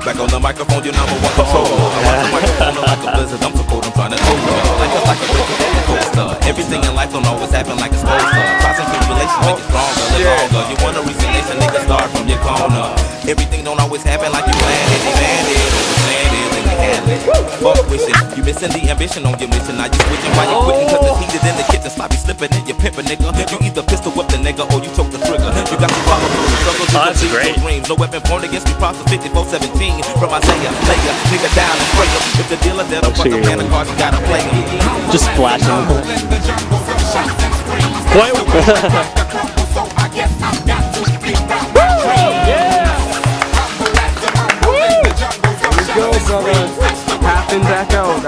Back on the microphone, your number one controller. I rock the microphone like a blizzard. I'm so cold, I'm trying to hold ya. Like a like a roller coaster. Everything in life don't always happen like it's supposed to. And tribulations make it stronger, live longer. You want a reason, nigga, start from your corner. Everything don't always happen like you planned it. Demand it, understand it, then you handle it. Fuck wishing, you missing the ambition on your mission. Now you switching while you quitting, cause it's heated in the great. your dreams. No weapon formed against me, props of 5417. From Isaiah, Leia, nigga down and spray em. If the dealer that a fuck Sure. a man of cards, you gotta play him. Just splashing. Boy, Go, brother. Tapping back out.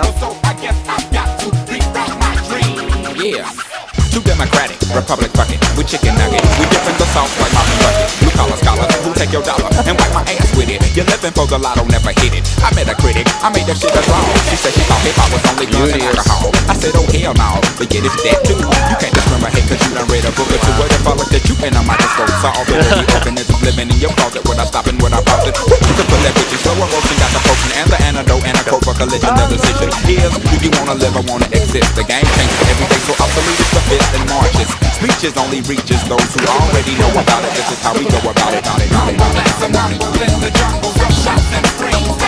Yeah. Too democratic, republic fucking with chicken nugget. We dipping the sauce like popping bucket. Blue collar scholar, who take your dollar and wipe my ass with it. You're living for the lotto, never hit it. I met a critic, I made that shit a draw. She said she thought hip hop was only guns and alcohol. I said, oh hell no, but yeah, it's that too. You can't discriminate cause you done read a book or two. What if I looked at you in a microscope? Saw all the dirty organisms living in your closet. Would I stop and a. The decision is, do you wanna live or wanna exist? The game changes every day, so the fifth and marches. Speeches only reaches those who already know about it. This is how we go about it, it, it, it. Shouts and screams.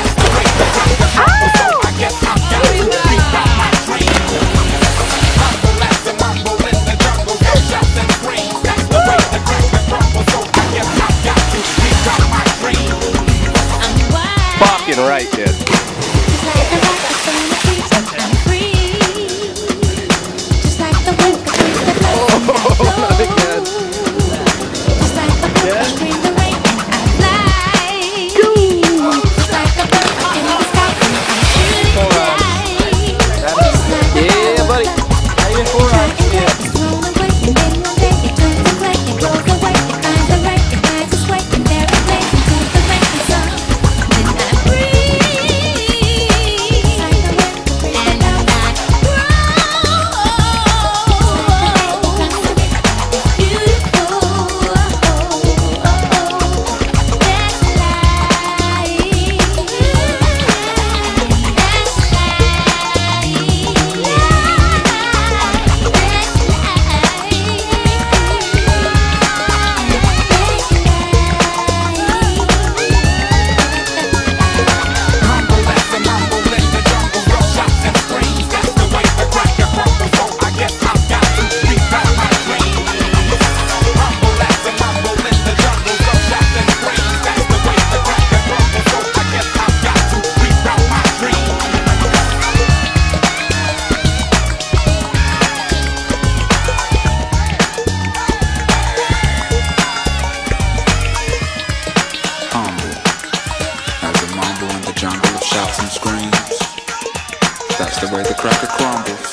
That's the way the cracker crumbles.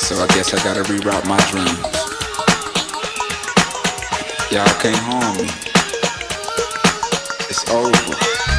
So I guess I gotta reroute my dreams. Y'all can't harm me. It's over.